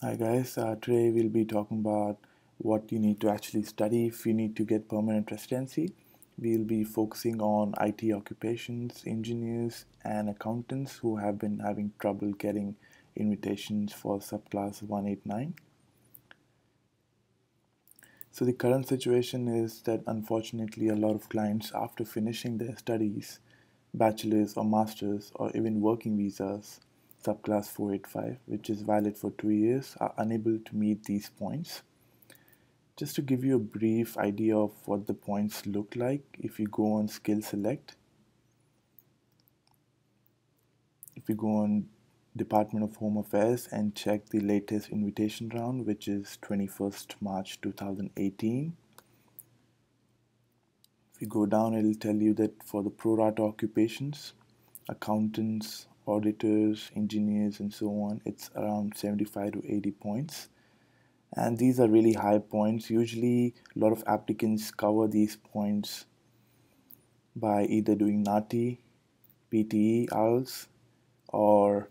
Hi guys, uh, today we'll be talking about what you need to actually study if you need to get permanent residency. We'll be focusing on IT occupations, engineers, and accountants who have been having trouble getting invitations for subclass 189. So, the current situation is that unfortunately, a lot of clients, after finishing their studies, bachelor's or master's, or even working visas, subclass 485, which is valid for two years, are unable to meet these points. Just to give you a brief idea of what the points look like, if you go on SkillSelect, if you go on Department of Home Affairs and check the latest invitation round, which is 21st March 2018. If you go down, it'll tell you that for the pro rata occupations, accountants, auditors, engineers, and so on, it's around 75 to 80 points. And these are really high points. Usually, a lot of applicants cover these points by either doing NAATI, PTE, IELTS, or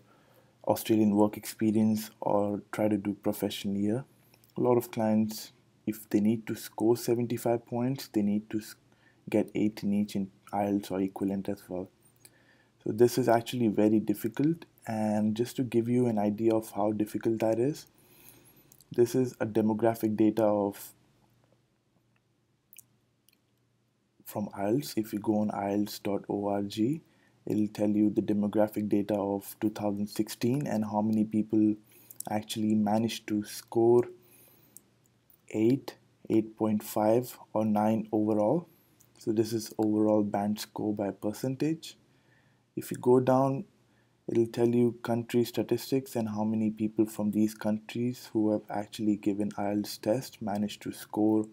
Australian work experience, or try to do professional year. A lot of clients, if they need to score 75 points, they need to get 8 in each in IELTS or equivalent as well. So this is actually very difficult and just to give you an idea of how difficult that is, this is a demographic data of from IELTS. If you go on IELTS.org, it'll tell you the demographic data of 2016 and how many people actually managed to score 8, 8.5 or 9 overall. So this is overall band score by percentage. If you go down, it'll tell you country statistics and how many people from these countries who have actually given IELTS test managed to score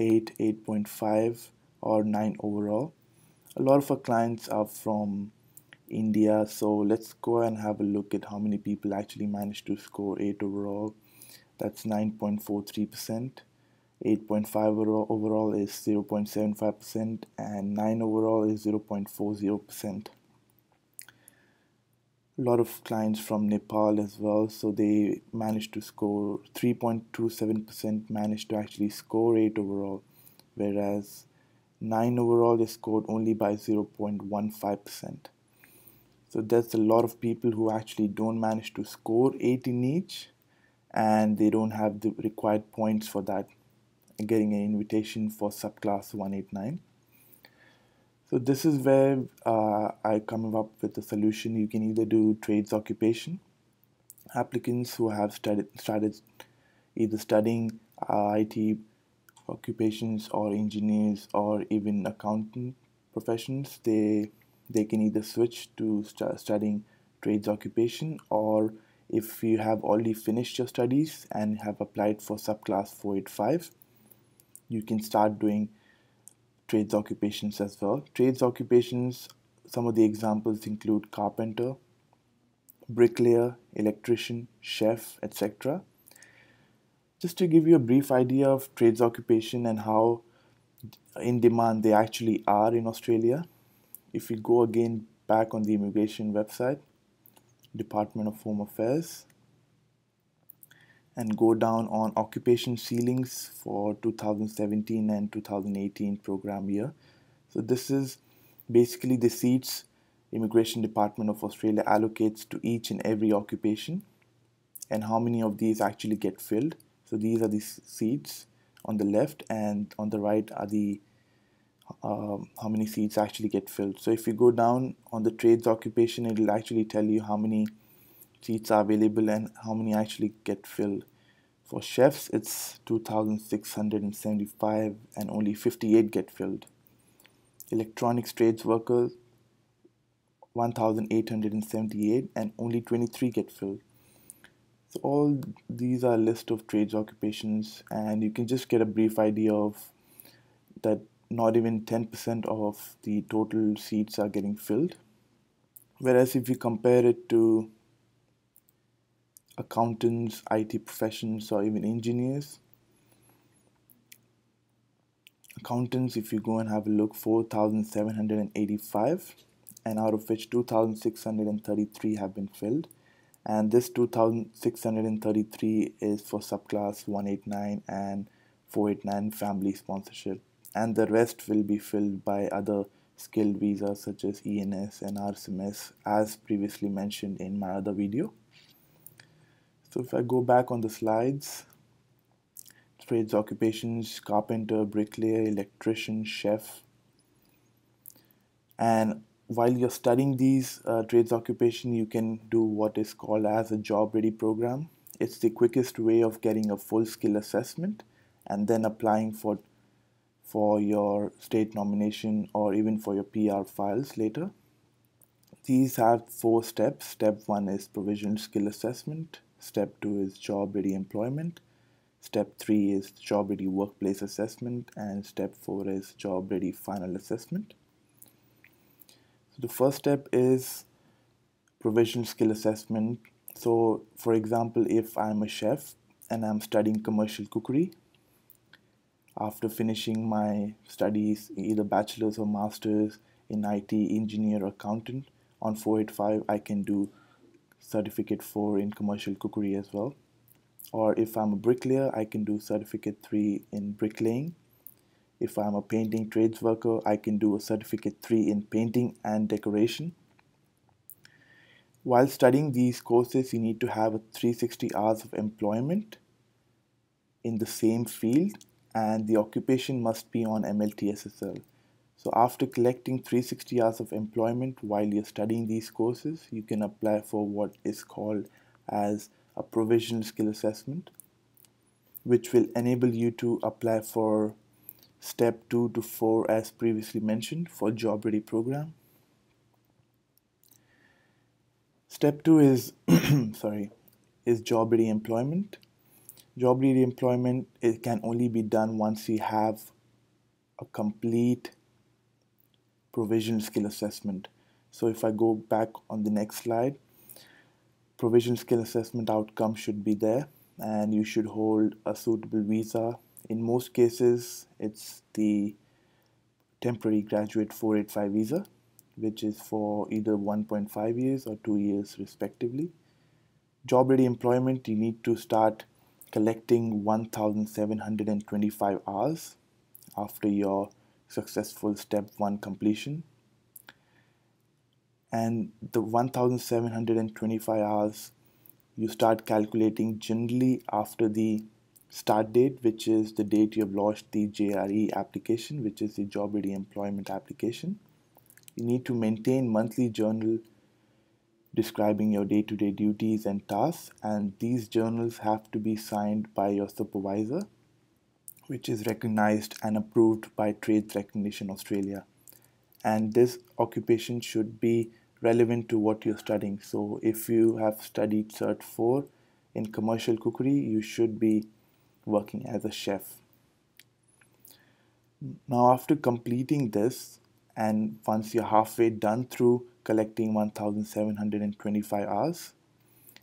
8, 8.5 or 9 overall. A lot of our clients are from India, so let's go and have a look at how many people actually managed to score 8 overall. That's 9.43%. 8.5 overall is 0.75% and 9 overall is 0.40% a lot of clients from Nepal as well so they managed to score 3.27% managed to actually score 8 overall whereas 9 overall is scored only by 0.15% so that's a lot of people who actually don't manage to score 8 in each and they don't have the required points for that getting an invitation for subclass 189 so this is where uh, I come up with a solution. You can either do trades occupation. Applicants who have studied, started either studying uh, IT occupations or engineers or even accountant professions, they they can either switch to st studying trades occupation or if you have already finished your studies and have applied for subclass 485, you can start doing trades occupations as well. Trades occupations, some of the examples include carpenter, bricklayer, electrician, chef, etc. Just to give you a brief idea of trades occupation and how in demand they actually are in Australia, if we go again back on the immigration website, Department of Home Affairs, and go down on occupation ceilings for 2017 and 2018 program year. So this is basically the seats Immigration Department of Australia allocates to each and every occupation and how many of these actually get filled. So these are the seats on the left and on the right are the um, how many seats actually get filled. So if you go down on the trades occupation, it will actually tell you how many seats are available and how many actually get filled. For chefs, it's 2,675 and only 58 get filled. Electronics trades workers, 1,878 and only 23 get filled. So all these are list of trades occupations and you can just get a brief idea of that not even 10% of the total seats are getting filled. Whereas if you compare it to accountants, IT professions, or even engineers. Accountants, if you go and have a look, 4,785, and out of which 2,633 have been filled. and this 2633 is for subclass 189 and 489 family sponsorship and the rest will be filled by other skilled visas such as ENS and RSMS as previously mentioned in my other video. So if I go back on the slides, trades occupations, carpenter, bricklayer, electrician, chef. And while you're studying these uh, trades occupation, you can do what is called as a job ready program. It's the quickest way of getting a full skill assessment and then applying for for your state nomination or even for your PR files later. These have four steps. Step one is provisional skill assessment. Step two is job ready employment. Step three is job ready workplace assessment. And step four is job ready final assessment. So the first step is provisional skill assessment. So, for example, if I'm a chef and I'm studying commercial cookery, after finishing my studies, either bachelor's or master's in IT, engineer or accountant, on 485 I can do certificate 4 in commercial cookery as well. Or if I'm a bricklayer, I can do certificate 3 in bricklaying. If I'm a painting trades worker, I can do a certificate 3 in painting and decoration. While studying these courses, you need to have 360 hours of employment in the same field and the occupation must be on MLTSSL. So after collecting 360 hours of employment while you're studying these courses, you can apply for what is called as a provisional skill assessment, which will enable you to apply for step 2 to 4 as previously mentioned for job ready program. Step 2 is sorry is job ready employment job ready employment it can only be done once you have a complete provisional skill assessment. So if I go back on the next slide provisional skill assessment outcome should be there and you should hold a suitable visa. In most cases it's the temporary graduate 485 visa which is for either 1.5 years or 2 years respectively. Job ready employment you need to start collecting 1725 hours after your successful step 1 completion. And the 1725 hours you start calculating generally after the start date which is the date you have launched the JRE application which is the job ready employment application. You need to maintain monthly journal describing your day-to-day duties and tasks and these journals have to be signed by your supervisor which is recognized and approved by Trades Recognition Australia. And this occupation should be relevant to what you're studying. So if you have studied cert 4 in commercial cookery you should be working as a chef. Now after completing this and once you're halfway done through collecting 1725 hours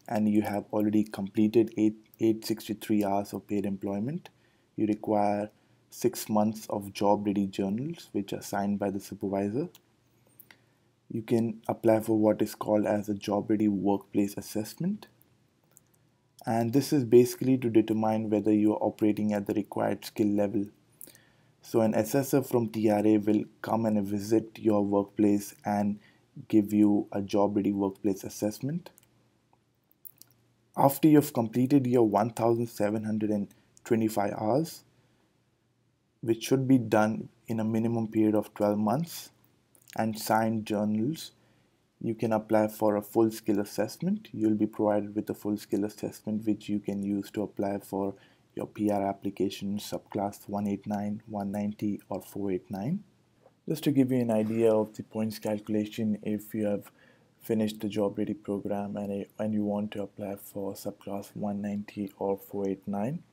and you have already completed 8, 863 hours of paid employment you require six months of job ready journals which are signed by the supervisor. You can apply for what is called as a job ready workplace assessment. And this is basically to determine whether you are operating at the required skill level. So an assessor from TRA will come and visit your workplace and give you a job ready workplace assessment. After you've completed your 1725 hours, which should be done in a minimum period of 12 months, and signed journals, you can apply for a full skill assessment. You'll be provided with a full skill assessment which you can use to apply for your PR application subclass 189, 190 or 489. Just to give you an idea of the points calculation, if you have finished the job ready program and, and you want to apply for subclass 190 or 489,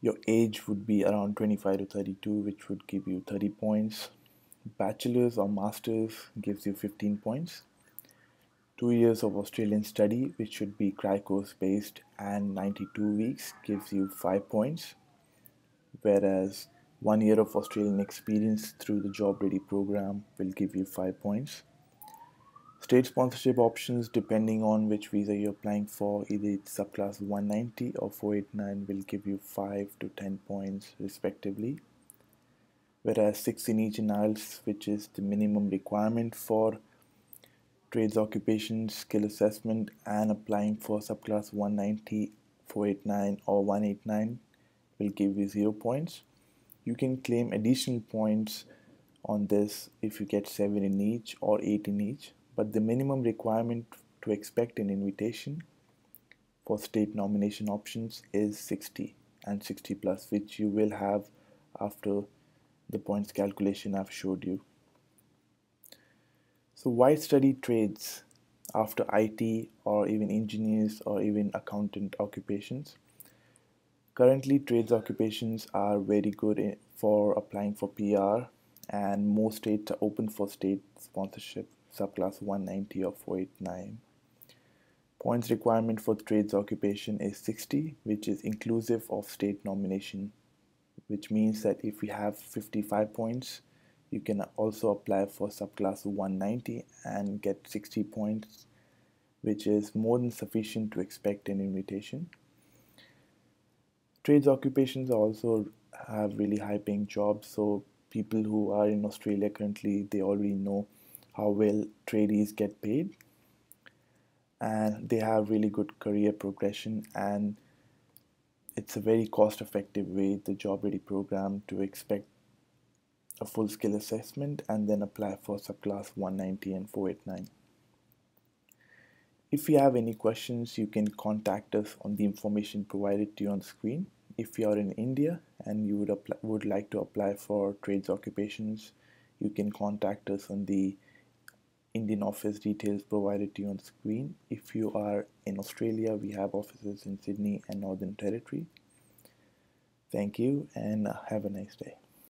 your age would be around 25 to 32, which would give you 30 points. Bachelor's or master's gives you 15 points. Two years of Australian study, which should be course based and 92 weeks, gives you 5 points. Whereas one year of Australian experience through the Job Ready program will give you 5 points. State sponsorship options depending on which visa you're applying for, either it's subclass 190 or 489 will give you 5 to 10 points respectively. Whereas 16 each in IELTS, which is the minimum requirement for trades occupation skill assessment and applying for subclass 190, 489 or 189 will give you 0 points. You can claim additional points on this if you get 7 in each or 8 in each but the minimum requirement to expect an invitation for state nomination options is 60 and 60 plus which you will have after the points calculation I've showed you. So why study trades after IT or even engineers or even accountant occupations? Currently trades occupations are very good for applying for PR and most states are open for state sponsorship subclass 190 or 489. Points requirement for trades occupation is 60, which is inclusive of state nomination, which means that if you have 55 points, you can also apply for subclass 190 and get 60 points, which is more than sufficient to expect an invitation. Trades occupations also have really high paying jobs, so people who are in Australia currently, they already know how well tradies get paid. And they have really good career progression and it's a very cost effective way the job ready program to expect a full skill assessment and then apply for subclass 190 and 489 if you have any questions you can contact us on the information provided to you on screen. If you are in India and you would apply, would like to apply for trades occupations you can contact us on the Indian office details provided to you on the screen. If you are in Australia, we have offices in Sydney and Northern Territory. Thank you and have a nice day.